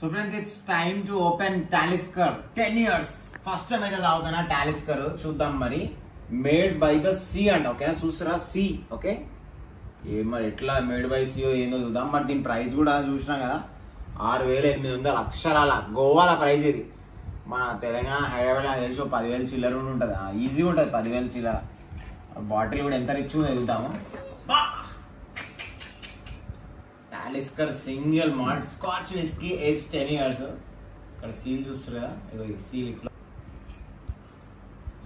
So friends it's time to open Talisker ten years first time అయితే తాగుతున్నా Talisker చూద్దాం మరి. మేడ్ బై ద సీ అంట ఓకేనా చూసారా? సి ఓకే ఏ మరి ఎట్లా మేడ్ బై సి ఏందో చూద్దాం. మరి దీని ప్రైస్ కూడా చూసినాం కదా. ఆరు వేల ఎనిమిది వందల అక్షరాల గోవాల ప్రైజ్ ఇది. మన తెలంగాణ హైదరాబాద్ నాకు తెలిసి చిల్లర ఉంటుంది. ఈజీగా ఉంటుంది పదివేల చిల్లర. బాటిల్ కూడా ఎంత రిచ్ ఉంది బా! Talisker single malt scotch whisky age ten years. ఇక్కడ సీల్ చూస్తారు కదా ఇగో ఈ సీల్ ఇట్లా.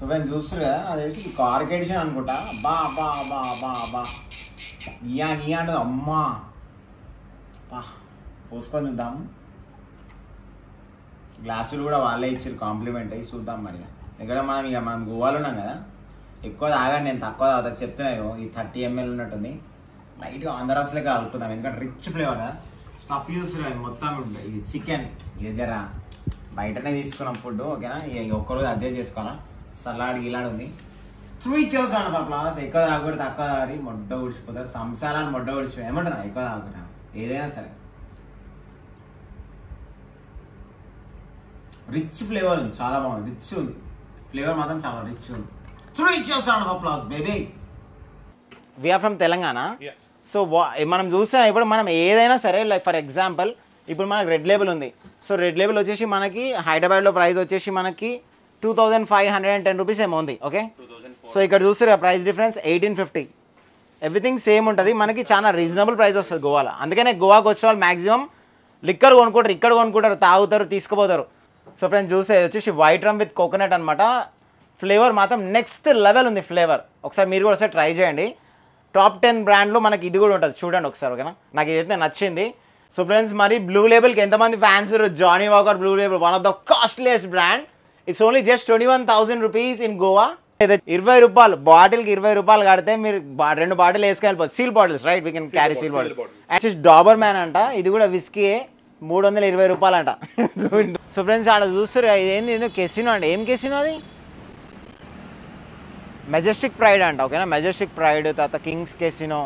సో మేము చూస్తారు కదా అది తెలిసి కార్క్ ఎడిషన్ అనుకుంటా. బా బా బా బా బా. ఇయా ఇయా అంటే అమ్మా. బా. పోసుకొని చూద్దాం. గ్లాసులు కూడా వాళ్ళే ఇచ్చారు కాంప్లిమెంట్ అయ్యి చూద్దాం మరి. ఇక్కడ మనం ఇక మనం గోవాలో ఉన్నాం కదా. ఎక్కువ తాగాను నేను తక్కువ తాగుతా. చెప్తున్నాను ఈ థర్టీ ఎంఎల్ ఉన్నట్టుంది. లైట్గా ఆంధ్రాస్ లెక్క కలుపుకుందాం ఎందుకంటే రిచ్ ఫ్లేవర్ కదా. స్టఫ్ యూస్ మొత్తం ఇది చికెన్ ఇది జరా బయటనే తీసుకున్నాం ఫుడ్ ఓకేనా? ఇక ఒక్కరోజు అడ్జస్ట్ చేసుకోవాలా? సలాడ్ గిలాడ్ ఉంది. త్రీ చేస్తాను అన్న పాప ఎక్కువ తాగకూడదు తక్కువ తాగి మొడ్డ ఊడిచిపోతారు. సంసారాన్ని మొడ్డ ఊడిచిపోయి. ఏమంటారా ఎక్కువ తాగుతున్నా ఏదైనా సరే. రిచ్ ఫ్లేవర్ ఉంది. చాలా బాగుంది. రిచ్ ఉంది. ఫ్లేవర్ మాత్రం చాలా రిచ్ ఉంది. త్రీ చేస్తాను applause baby we're from Telangana so మనం చూసాం ఇప్పుడు మనం ఏదైనా సరే లైక్ ఫర్ ఎగ్జాంపుల్ ఇప్పుడు మనకి రెడ్ లేబుల్ ఉంది. సో రెడ్ లేబుల్ వచ్చేసి మనకి హైదరాబాద్లో ప్రైస్ వచ్చేసి మనకి two thousand five hundred and ten rupees ఏమో ఉంది ఓకే సో ఇక్కడ చూస్తారు price difference eighteen fifty everything same ఉంటుంది. మనకి చాలా రీజనబుల్ ప్రైస్ వస్తుంది గోవాలో. అందుకనే గోవాకి వచ్చిన వాళ్ళు మ్యాక్సిమం లిక్కర్ కొనుక్కుంటారు ఇక్కడ కొనుక్కుంటారు తాగుతారు తీసుకుపోతారు. సో ఫ్రెండ్స్ చూసే వచ్చేసి వైట్ రమ్ విత్ కోకోనట్ అనమాట ఫ్లేవర్ మాత్రం నెక్స్ట్ లెవెల్ ఉంది ఫ్లేవర్ ఒకసారి మీరు కూడా ఒకసారి ట్రై చేయండి. టాప్ టెన్ బ్రాండ్లో మనకి ఇది కూడా ఉంటుంది. చూడండి ఒకసారి ఓకేనా? నాకు ఇదైతే నచ్చింది. సో ఫ్రెండ్స్ మరి బ్లూ లేబుల్కి ఎంతమంది fans Johnnie Walker blue label one of the costliest brand it's only just twenty one thousand rupees in Goa ఇరవై రూపాయలు బాటిల్కి ఇరవై రూపాయలు కడితే మీరు బా- రెండు bottle వేసుకెళ్ళిపోతుంది seal bottles right we can carry seal bottle actual Dabur man అంట. ఇది కూడా విస్కీ మూడు వందల ఇరవై రూపాయలు అంట సో ఫ్రెండ్స్ ఆడ చూస్తారు ఇదేంది ఏందో కెసినో అండి ఏం కెసినో అది? మెజెస్టిక్ ప్రైడ్ అంట ఓకేనా? మెజెస్టిక్ ప్రైడ్ తర్వాత కింగ్స్ కెసినో.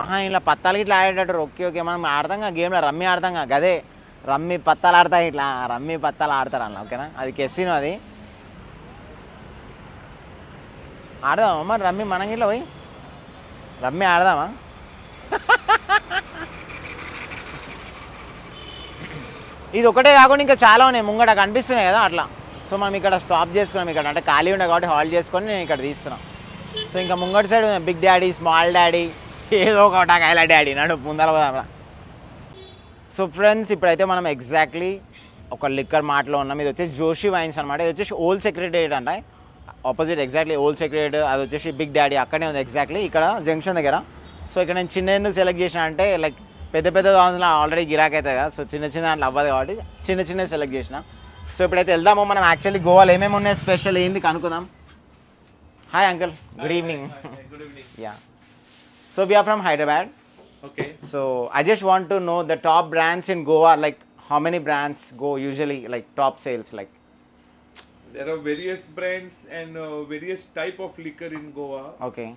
ఆహా ఇలా పత్తాలు ఇట్లా ఆడేటట్టు ఓకే ఓకే మనం ఆడతాం గేమ్లో రమ్మి ఆడతాం అదే రమ్మీ పత్తాలు ఆడతాయి ఇట్లా రమ్మీ పత్తాలు ఆడతారు అన్న ఓకేనా? అది కెసినో అది. ఆడదామా మరి? రమ్మీ మనం ఇట్లా పోయి? రమ్మీ ఆడదామా? ఇది ఒకటే కాకుండా ఇంకా చాలా ఉన్నాయి ముంగట కనిపిస్తున్నాయి కదా అట్లా. సో మనం ఇక్కడ స్టాప్ చేసుకున్నాం ఇక్కడ. అంటే ఖాళీ ఉండే కాబట్టి హాల్ చేసుకొని నేను ఇక్కడ తీస్తున్నాం. సో ఇంకా ముంగటి side big daddy small daddy ఏదో ఒక టకాయల డాడీ నడు ముందర పోదాం సో ఫ్రెండ్స్ ఇప్పుడైతే మనం ఎగ్జాక్ట్లీ ఒక లిక్కర్ మాటలో ఉన్నాం. ఇది వచ్చేసి జోషి వైన్స్ అనమాట ఇది వచ్చేసి ఓల్డ్ సెక్రటరియట్ అంట. ఆపోజిట్ ఎగ్జాక్ట్లీ ఓల్డ్ సెక్రటరీ అది వచ్చేసి బిగ్ డాడీ అక్కడే ఉంది ఎగ్జాక్ట్లీ ఇక్కడ జంక్షన్ దగ్గర. సో ఇక్కడ నేను చిన్న ఎందుకు సెలెక్ట్ చేసిన అంటే లైక్ పెద్ద పెద్ద దాంట్లో ఆల్రెడీ గిరాక్ అవుతుంది కదా. సో చిన్న చిన్న దాంట్లో అవ్వదు కాబట్టి చిన్న చిన్న సెలెక్ట్ చేసిన. సో ఇప్పుడైతే వెళ్దాము మనం యాక్చువల్లీ గోవాలో ఏమేమి ఉన్నాయి స్పెషల్ ఏంది కనుక్కుందాం hi uncle good evening Good evening. Yeah so we are from Hyderabad Okay. So I just want to know the top brands in Goa. Like how many brands go usually like top sales? Like There are various brands and uh, various type of liquor in Goa. okay,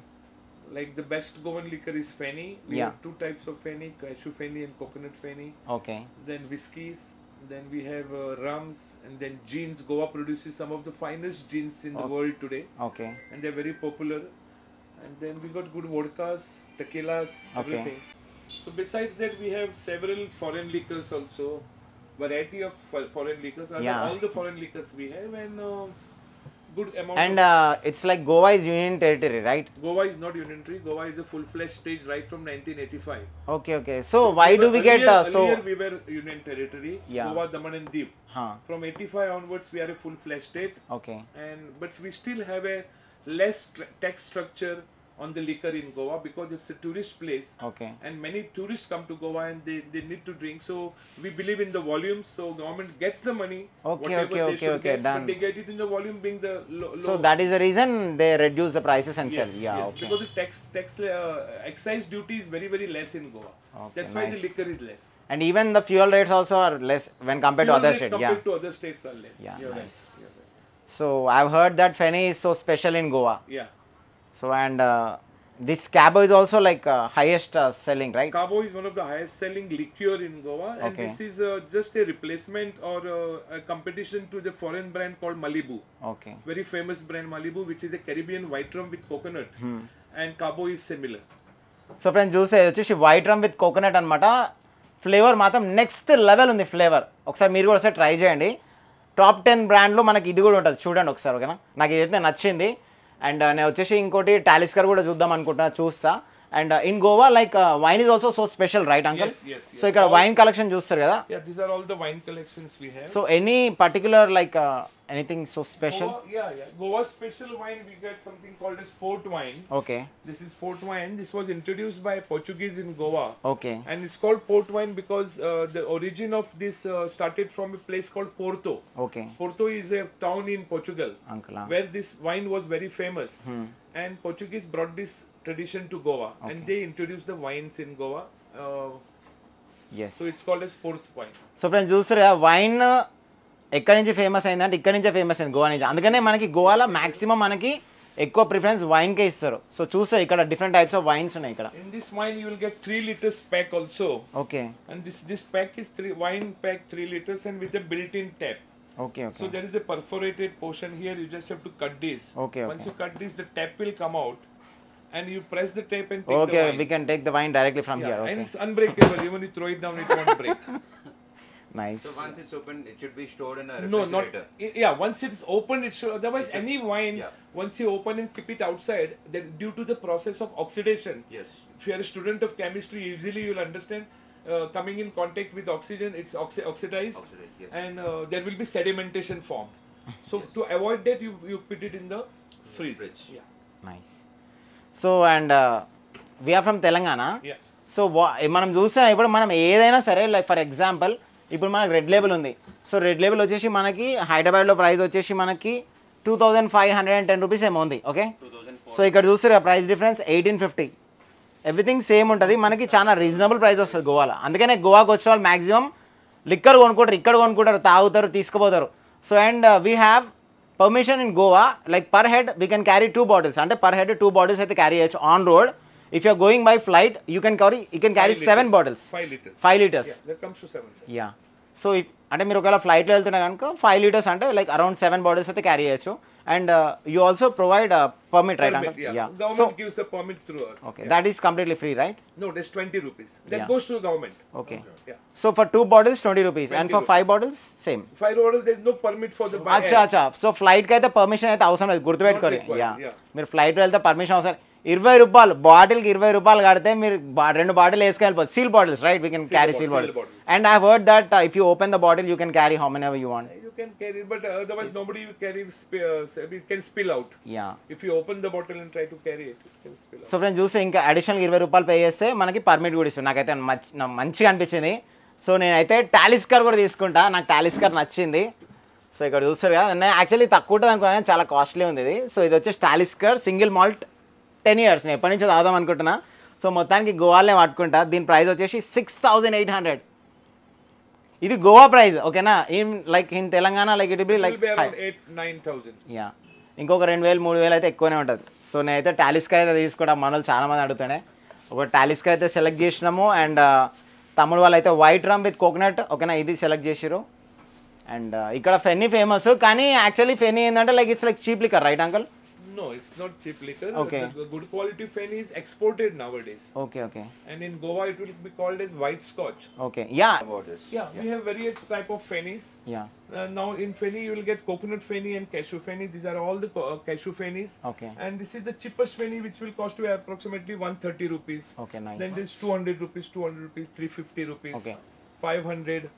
Like the best Goan liquor is Feni. We Yeah. have two types of Feni, cashew Feni and coconut Feni. okay, Then whiskies. then we have uh, rums and then gins. Goa produces some of the finest gins in the Okay. world today, okay, and they're very popular. And then we got good vodkas, tequilas, Okay. everything. So besides that, we have several foreign liquors also. Variety of foreign liquors. Yeah. all the foreign liquors we have, and uh, good amount. and uh, it's like Goa is union territory, right? Goa is not union territory. Goa is a full-fledged state right from 1985. Okay, okay. So why do we get earlier, uh, so? Earlier we were union territory. Yeah. Goa, Daman and Diu. Huh. From 85 onwards, we are a full-fledged state, Okay, and but we still have a less tax structure on the liquor in Goa because it's a tourist place. okay, And many tourists come to Goa and they, they need to drink. So we believe in the volumes. So government gets the money. Okay, okay, okay, okay, get, done. They get it in the volume being the low. so that is the reason they reduce the prices and Yes, sell. Yeah, yes, okay. Because the tax tax uh, excise duty is very very less in Goa. Okay, That's why the liquor is less. And even the fuel rates also are less when compared to other states. compared Yeah. to other states are less. Yeah, nice. right. Right. So I've heard that Feni is so special in Goa. Yeah. So and this Cabo is also like highest selling right Cabo is one of the highest selling liqueur in Goa and this is just a replacement or competition to the foreign brand called Malibu okay very famous brand Malibu which is a Caribbean white rum with coconut and Cabo is similar so friend చూసే వచ్చేసి white rum with coconut అన్నమాట. Flavour మాత్రం next level ఉంది flavour ఒకసారి మీరు కూడా ఒకసారి try చేయండి. టాప్ టెన్ బ్రాండ్లో మనకి ఇది కూడా ఉంటుంది. చూడండి ఒకసారి ఓకేనా? నాకు ఇదైతే నచ్చింది. అండ్ నేను వచ్చేసి ఇంకోటి టాలిస్కర్ కూడా చూద్దాం అనుకుంటున్నా చూస్తా. And in Goa like wine is also so special right uncle Yes, yes, yes. So ఇక్కడ వైన్ కలెక్షన్ చూస్తారు కదా Yeah, these are all the wine collections we have. So any particular like anything so special Goa, yeah, yeah. Goa special wine, we get something called as port wine. Okay This is port wine. This was introduced by Portuguese in Goa. Okay And it's called port wine because uh, the origin of this uh, started from a place called Porto. Okay Porto is a town in Portugal uncle where this wine was very famous. And Portuguese brought this tradition to Goa and they introduced the wines in Goa. Uh, yes so it's called as port wine. So friends చూస్తారు కదా wine ఎక్కడి నుంచి famous అయిందంటే ఇక్కడి నుంచే famous అయింది గోవా నుంచి అందుకనే మనకి గోవాలో మాక్సిమం మనకి ఎక్కువ ప్రిఫరెన్స్ వైన్కే ఇస్తారు సో చూస్తే ఇక్కడ డిఫరెంట్ టైప్స్ ఆఫ్ వైన్స్ ఉన్నాయి ఇక్కడ In this wine, you will get three liters pack also. Okay And this this pack is three wine pack three liters and with a built-in tap. Okay So okay there is a perforated portion here. You just have to cut this. Okay, Once okay. you cut this, the tap will come out, and you press the tape and take okay, the wine. we can take the wine directly from yeah, here. Okay. And it's unbreakable. Even you throw it down, it won't break. Nice. So once it's opened, it should be stored in a refrigerator. No, not yeah. Once it's opened, it should. Otherwise, it should, any wine yeah. once you open and keep it outside, Then due to the process of oxidation. Yes. If you are a student of chemistry, easily you'll understand. Uh, coming in contact with oxygen, it's oxi oxidized, yes. and uh, there will be sedimentation formed. So yes. to avoid that, you you put it in the freeze. Fridge. Yeah. Nice. So and we're from Telangana. So మనం చూసాం ఇప్పుడు మనం ఏదైనా సరే like for example ఇప్పుడు మనకి red label ఉంది. So red label వచ్చేసి మనకి హైదరాబాద్లో ప్రైస్ వచ్చేసి మనకి two thousand five hundred and ten rupees ఏమో ఉంది ఓకే 2004. సో ఇక్కడ చూస్తారు price difference eighteen fifty everything same ఉంటుంది. మనకి చాలా రీజనబుల్ ప్రైస్ వస్తుంది గోవాలో. అందుకనే గోవాకి వచ్చిన వాళ్ళు మ్యాక్సిమం లిక్కర్ కొనుక్కుంటారు ఇక్కడ కొనుక్కుంటారు తాగుతారు తీసుకుపోతారు. So and we have permission in Goa like per head we can carry two bottles అంటే పర్ హెడ్ టూ బాటిల్స్ అయితే క్యారీ చేయొచ్చు on road if you're going by flight you can carry you can carry seven. Bottles. Five litres to seven. Yeah so అంటే మీరు ఒకవేళ ఫ్లైట్లో వెళ్తున్నా కనుక five litres అంటే లైక్ అరౌండ్ సెవెన్ బాటిల్స్ అయితే క్యారీ చేయొచ్చు and you also provide permit right so permit through us. Okay. That is completely free right No, that's 20 rupees. That Yeah. goes to government. Okay. So for two bottles twenty rupees and 20 for five bottles same Five orders, there's no permit for the buy. అచ్చా అచ్చా so ఫ్లైట్కి అయితే permission అయితే అవసరం లేదు గుర్తుపెట్టుకోరు yeah. మీరు flight వెళ్తే permission అవసరం ఇరవై రూపాయలు బాటిల్కి ఇరవై రూపాయలు కడితే మీరు రెండు bottle వేసుకెళ్ళిపోతుంది seal bottles right we can carry seal bottle. And I heard that if you open the bottle you can carry how many ever you want nobody will carry. Sp- uh, it can spill out. Yeah open the bottle and try to carry it, it can spill out. So friends చూస్తే ఇంకా additional ఇరవై రూపాయలు pay చేస్తే మనకి permit కూడా ఇస్తుంది నాకైతే మంచిగా అనిపించింది సో నేనైతే టాలిస్కర్ కూడా తీసుకుంటా నాకు టాలిస్కర్ నచ్చింది సో ఇక్కడ చూస్తారు కదా నేను యాక్చువల్లీ తక్కువ ఉంటుంది అనుకున్నా కానీ చాలా కాస్ట్లీ ఉంది ఇది సో ఇది వచ్చేసి Talisker single malt ten years నేను ఎప్పటి నుంచో తాగుదాం అనుకుంటున్నా. సో మొత్తానికి గోవాలనే పట్టుకుంటా దీని ప్రైస్ వచ్చేసి సిక్స్ థౌజండ్ ఎయిట్ హండ్రెడ్ ఇది గోవా ప్రైస్ ఓకేనా? In like in Telangana like it be like. Yeah ఇంకొక రెండు వేలు మూడు వేలు అయితే ఎక్కువనే ఉంటుంది. సో నేనైతే టాలిస్కర్ అయితే తీసుకోవడం మన వాళ్ళు చాలా మంది అడుగుతానే ఒక టాలిస్కర్ అయితే సెలెక్ట్ చేసినాము. అండ్ తమ్ముడు వాళ్ళు అయితే వైట్ రమ్ విత్ కోకోనట్ ఓకేనా? ఇది సెలెక్ట్ చేసిరు అండ్ ఇక్కడ ఫెన్నీ ఫేమస్ కానీ యాక్చువల్లీ ఫెన్నీ ఏంటంటే like it's like cheap liquor right uncle No, it's not cheap liquor. Okay. The good quality fen is exported nowadays. Okay, okay. And in Goa, it will be called as white scotch. Okay, yeah. About this. Yeah, yeah. we have various type of fennies. Yeah. Uh, now in fenny, you will get coconut fenny and cashew fenny. These are all the uh, cashew fennies. Okay. And this is the cheapest fenny, which will cost you approximately 130 rupees. Okay, nice. Then there is two hundred rupees, 200 rupees, 350 rupees. Okay. 500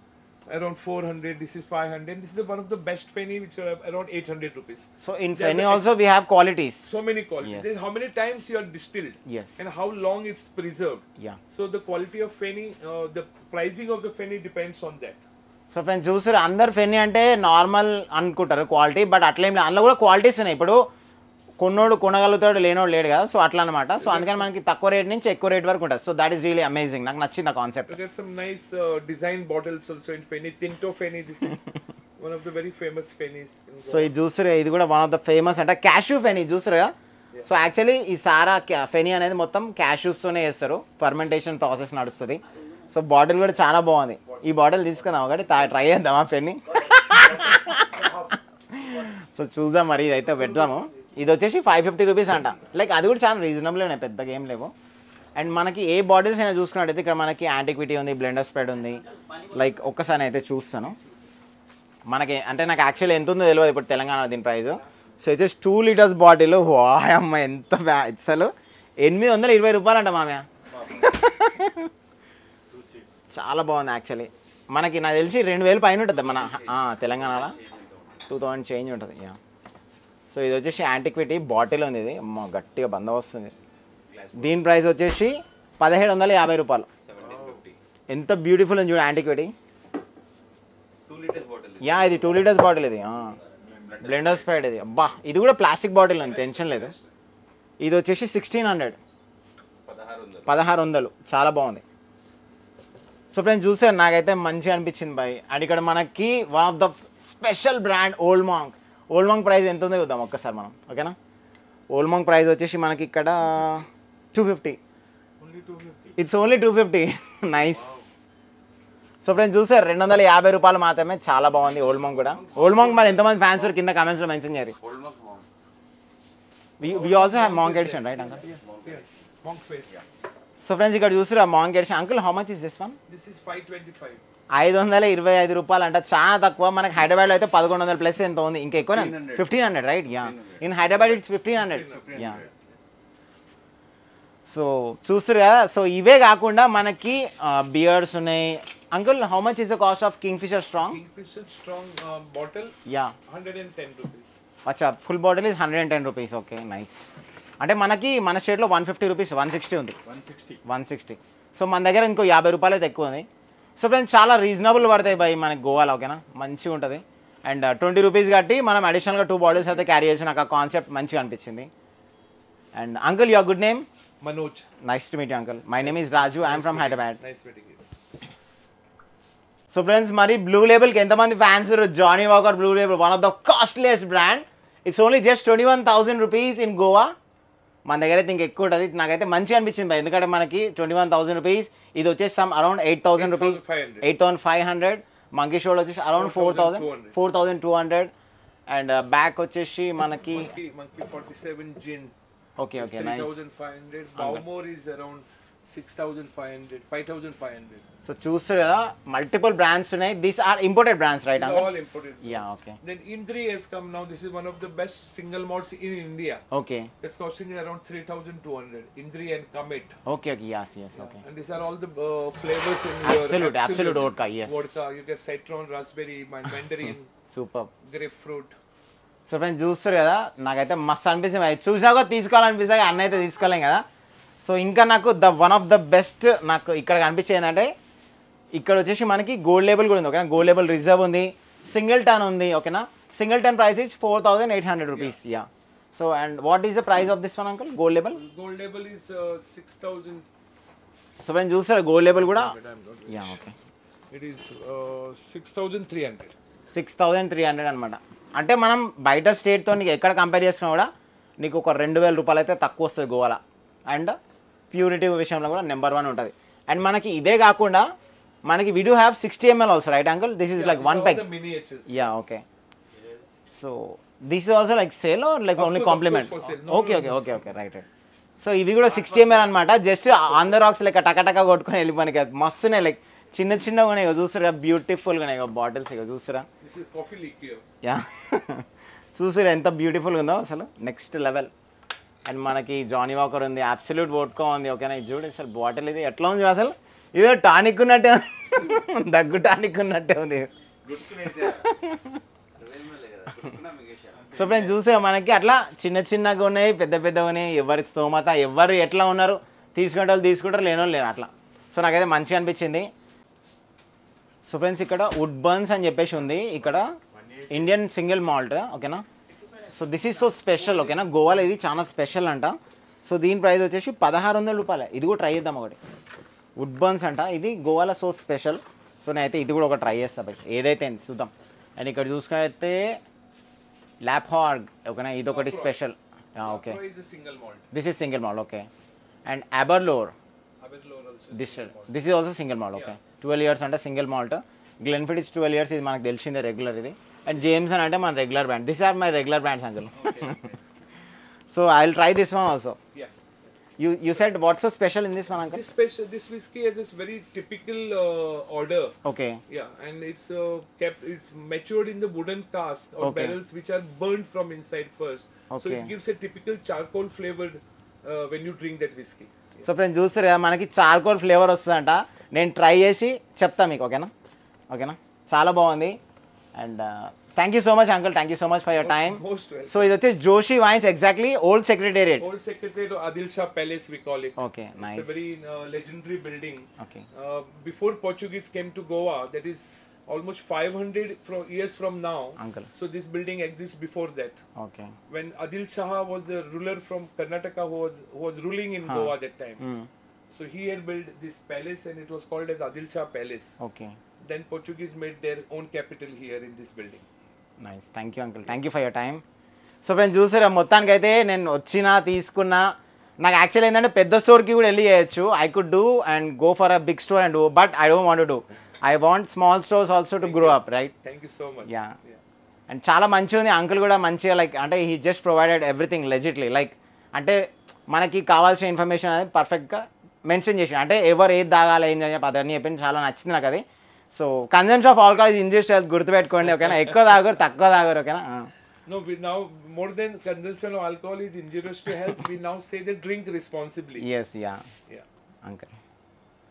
around 400. This is 500. This is the one of the best Feni which are around 800 rupees. They are feni the also we have qualities So many qualities. Yes. How many times you are distilled yes and how long it's preserved. Yeah So the quality of Feni, uh, the pricing of the Feni depends on that. So friends చూసారు అందరు Fanny అంటే normal అనుకుంటారు quality but అట్లేం లేదు అందులో కూడా qualities ఉన్నాయి ఇప్పుడు కొన్నోడు కొనగలుగుతాడు లేనోడు లేడు కదా. సో అట్లా అనమాట సో అందుకని మనకి తక్కువ రేట్ నుంచి ఎక్కువ రేట్ వరకు ఉంటుంది. So that is really amazing నాకు నచ్చింది ఆ concept in Feni. Tinto Feni, this is one of the very famous Fenis. In so ఇది చూసారు ఇది కూడా వన్ ఆఫ్ ద ఫేమస్ అంటే క్యాష్యూ ఫెనీ చూసారు కదా. సో యాక్చువల్లీ ఈ సారా క్యా- ఫెనీ అనేది మొత్తం క్యాష్యూస్తోనే చేస్తారు. ఫర్మెంటేషన్ ప్రాసెస్ నడుస్తుంది. సో బాటిల్ కూడా చాలా బాగుంది. ఈ బాటిల్ తీసుకుందాం ఒకటి. ట్రై చేద్దామా ఫెన్నీ సో చూద్దాం మరి ఇదైతే పెడదాము. ఇది వచ్చేసి ఫైవ్ ఫిఫ్టీ రూపీస్ అంట. లైక్ అది కూడా చాలా రీజనబుల్ ఉన్నాయి పెద్దగా ఏం లేవు. అండ్ మనకి ఏ బాటిల్స్ అయినా చూసుకున్నట్టయితే ఇక్కడ మనకి యాంటిక్విటీ ఉంది బ్లెండర్ స్ప్రెడ్ ఉంది. లైక్ ఒక్కసారి అయితే చూస్తాను. మనకి అంటే నాకు యాక్చువల్లీ ఎంత ఉందో తెలియదు ఇప్పుడు తెలంగాణ దీని ప్రైస్ సో వచ్చేసి టూ లీటర్స్ బాటిల్ వాయమ్మ ఎంత బ్యా అసలు ఎనిమిది వందల ఇరవై రూపాయలు అంట మామయ్య. చాలా బాగుంది యాక్చువల్లీ మనకి నాకు తెలిసి రెండు వేలు పైన ఉంటుంది మన తెలంగాణలో. టూ థౌజండ్ చేంజ్ ఉంటుంది యా సో ఇది వచ్చేసి యాంటిక్విటీ బాటిల్ ఉంది ఇది. గట్టిగా బంద వస్తుంది. దీని ప్రైస్ వచ్చేసి పదిహేడు వందల యాభై రూపాయలు. ఎంత బ్యూటిఫుల్ ఉంది చూడు antiquity two litres bottle yeah ఇది టూ లీటర్స్ బాటిల్ ఇది. బ్లెండర్ స్ప్రైడ్ ఇది. అబ్బా ఇది కూడా ప్లాస్టిక్ బాటిల్ ఉంది టెన్షన్ లేదు. ఇది వచ్చేసి సిక్స్టీన్ హండ్రెడ్ పదహారు వందలు. పదహారు వందలు. చాలా బాగుంది. సో ఫ్రెండ్స్ చూసారు? నాకైతే మంచిగా అనిపించింది బాయ్. అండ్ ఇక్కడ మనకి one of the special brand Old Monk Old Monk price ఎంత ఉందో చూద్దాం ఒక్కసారి మనం ఓకేనా? ఓల్డ్ మాంక్ ప్రైస్ వచ్చేసి మనకి ఇక్కడ two fifty Only 250. It's only two fifty nice so friends చూసారు రెండు వందల యాభై రూపాయలు మాత్రమే చాలా బాగుంది ఓల్డ్ మాంక్ కూడా. ఓల్డ్ మాంక్ మరి ఎంతమంది ఫ్యాన్స్ కింద కామెంట్స్లో మెన్షన్ చేయరు ma'am we also have Monk edition right uncle? Face. So friends ఇక్కడ చూసారు edition uncle how much is this one This is 525. ఐదు వందల ఇరవై ఐదు రూపాయలు అంటే చాలా తక్కువ. మనకి హైదరాబాద్లో అయితే పదకొండు వందల ప్లస్ ఎంత ఉంది? ఇంకా ఎక్కువ 1500. Fifteen hundred right yeah in Hyderabad it's fifteen hundred yeah so చూస్తారు కదా? సో ఇవే కాకుండా మనకి బియర్స్ ఉన్నాయి. Uncle how much is the cost of Kingfisher strong Kingfisher strong uh, bottle, యా 110 rupees. అచ్చా full bottle is hundred and ten rupees okay nice అంటే మనకి మన స్టేట్లో one fifty rupees one sixty ఉంది. One sixty. సో మన దగ్గర ఇంకో యాభై రూపాయలు అయితే ఎక్కువ ఉంది సో ఫ్రెండ్స్ చాలా రీజనబుల్ పడతాయి బై మనకి గోవాలో ఓకేనా? మంచిగా ఉంటుంది. అండ్ ట్వంటీ రూపీస్ కట్టి మనం అడిషనల్గా టూ బాటిల్స్ అయితే క్యారీ చేసి నాకు ఆ కాన్సెప్ట్ మంచిగా అనిపించింది. And uncle your good name Manoj. Nice to meet uncle my name is Raju I'm from Hyderabad. So friends మరి బ్లూ లేబుల్కి ఎంతమంది fans Johnnie Walker blue label one of the costliest brand it's only just twenty one thousand rupees in Goa మన దగ్గర అయితే ఇంకా ఎక్కువ ఉంటుంది నాకైతే మంచిగా అనిపించింది భయ్. ఎందుకంటే మనకి ట్వంటీ వన్ థౌసండ్ రూపీస్ ఇది వచ్చేసి some around eight thousand rupees 8,500. Eight thousand five hundred monkey shoulder వచ్చేసి around four thousand 4,200. Four thousand two hundred and back వచ్చేసి మనకి Monkey, monkey 47 gin. Okay okay nice 3,500. Bowmore is around 6,500, 5,500. So చూస్తారు కదా multiple brands ఉన్నాయి these are imported brands right These are all imported. Yeah okay Then Indri has come now. This is one of the best single malts in India. Okay It's costing around 3,200. Indri and Comet. Okay okay yes yes okay And these are all the uh, flavors in your Absolute, absolute vodka, yes. Vodka. You get citron, raspberry, man- mandarin, super grapefruit. So friends చూస్తారు కదా నాకైతే మస్తు అనిపిస్తుంది అది చూసినాక తీసుకోవాలనిపిస్తుంది అన్న అయితే తీసుకోలేం కదా సో ఇంకా నాకు the one of the best నాకు ఇక్కడ కనిపించేది ఏంటంటే ఇక్కడ వచ్చేసి మనకి గోల్డ్ లేబుల్ కూడా ఉంది ఓకేనా? గోల్డ్ లేబుల్ రిజర్వ్ ఉంది సింగిల్ టన్ ఉంది ఓకేనా? Singleton price is four thousand eight hundred rupees yeah so and what is the price of this one uncle gold label Gold label is uh, 6,000. So friends చూస్తారు gold label కూడా? Yeah okay It is uh, 6,300. Six thousand three hundred అనమాట అంటే మనం బయట స్టేట్తో నీకు ఎక్కడ compare చేసినా కూడా నీకు ఒక రెండు వేల రూపాయలు అయితే తక్కువ వస్తుంది గోవాలో. అండ్ ప్యూరిటీ విషయంలో కూడా నెంబర్ వన్ ఉంటుంది. అండ్ మనకి ఇదే కాకుండా మనకి we do have sixty ML also right uncle this is like one miniatures. Yeah okay so this is also like sale like only compliment okay okay. Okay okay right right so ఇవి కూడా sixty ML అనమాట just the rocks లెక్క టకటక కొట్టుకొని వెళ్ళిపోయి మస్తున్నాయి like చిన్న చిన్నగా ఉన్నాయి చూసారా బ్యూటిఫుల్గా ఉన్నాయి బాటిల్స్ ఇక liqueur. యా చూసారు ఎంత బ్యూటిఫుల్గా ఉందో అసలు. నెక్స్ట్ లెవెల్ అండ్ మనకి జానీ వాకర్ ఉంది అబ్సల్యూట్ వోడ్కా ఉంది. ఓకేనా? ఇది చూడండి అసలు బాటిల్ ఇది ఎట్లా ఉంది అసలు? ఇదో టానిక్ ఉన్నట్టే ఉంది. దగ్గు టానిక్ ఉన్నట్టే ఉంది. సో ఫ్రెండ్స్ చూసే మనకి అట్లా చిన్న చిన్నగా ఉన్నాయి పెద్ద పెద్దగా ఉన్నాయి. ఎవరి స్తోమత ఎవరు ఎట్లా ఉన్నారు? తీసుకునే వాళ్ళు తీసుకుంటారు లేని వాళ్ళు లేరు అట్లా. సో నాకైతే మంచిగా అనిపించింది. సో ఫ్రెండ్స్ ఇక్కడ వుడ్ బర్న్స్ అని చెప్పేసి ఉంది. ఇక్కడ ఇండియన్ సింగిల్ మాల్ట్ ఓకేనా? So this is so special ఓకేనా? గోవాలో ఇది చాలా స్పెషల్ అంట. సో దీని ప్రైస్ వచ్చేసి పదహారు వందల రూపాయలే. ఇది కూడా ట్రై చేద్దాం ఒకటి. వుడ్ బర్న్స్ అంట. ఇది గోవాలో సో స్పెషల్. సో నేనైతే ఇది కూడా ఒక ట్రై చేస్తా బయట ఏదైతే ఏంది చూద్దాం. అండ్ ఇక్కడ చూసుకున్నట్టయితే ల్యాప్ హార్గ్ ఓకేనా? ఇది ఒకటి special. Okay. This is single malt okay. And Aberlour this. This is also single malt okay. Twelve years అంటే single malt Glenfiddich is twelve years ఇది మనకు తెలిసిందే రెగ్యులర్ ఇది. అండ్ జేమ్స్ అని అంటే మన regular brand this are my regular brands uncle so I will try this one also you you said what's so special in this one uncle this special this whisky is this very typical order okay yeah and it's kept it's matured in the wooden cask or barrels which are burnt from inside first so it gives a typical charcoal flavoured when you drink that whisky so friends చూస్తారు కదా మనకి charcoal flavour వస్తుందంట. నేను try చేసి చెప్తా మీకు ఓకేనా ఓకేనా చాలా బాగుంది. And thank you so much uncle thank you so much for your time Most well. So ఇది వచ్చేసి Joshi wines exactly old secretariat Old Secretariat of Adil Shah Palace, we call it. Okay It's nice a very uh, legendary building. Okay Uh, before Portuguese came to Goa, that is almost 500 from years from now. Uncle. So this building exists before that. Okay When Adil Shah was the ruler from Karnataka who was who was ruling in Goa that time. So he had built this palace and it was called as Adil Shah Palace. Okay Then Portuguese made their own capital here in this building. Nice thank you uncle thank you for your time so friends చూసారా? మొత్తానికి అయితే నేను వచ్చినా తీసుకున్నా. నాకు actual ఏంటంటే పెద్ద స్టోర్కి కూడా వెళ్ళి చేయొచ్చు. I could do and go for a big store and but I don't want do I want small stores also to grow up right Thank you so much. Yeah. And చాలా మంచిగా ఉంది. Uncle కూడా మంచిగా like అంటే he just provided everything legitly like అంటే మనకి కావాల్సిన information అనేది పర్ఫెక్ట్గా మెన్షన్ చేసి అంటే ఎవరు ఏది తాగాలి ఏంది అని చెప్పి అదన్నీ చెప్పింది చాలా నచ్చింది నాకు అది. So consumption of alcohol is injurious health గుర్తుపెట్టుకోండి ఓకేనా ఎక్కువ తాగరు తక్కువ తాగరు ఓకేనా No, we now more than consumption of alcohol is injurious to health. we now say that drink responsibly. Yes yeah Yeah. Uncle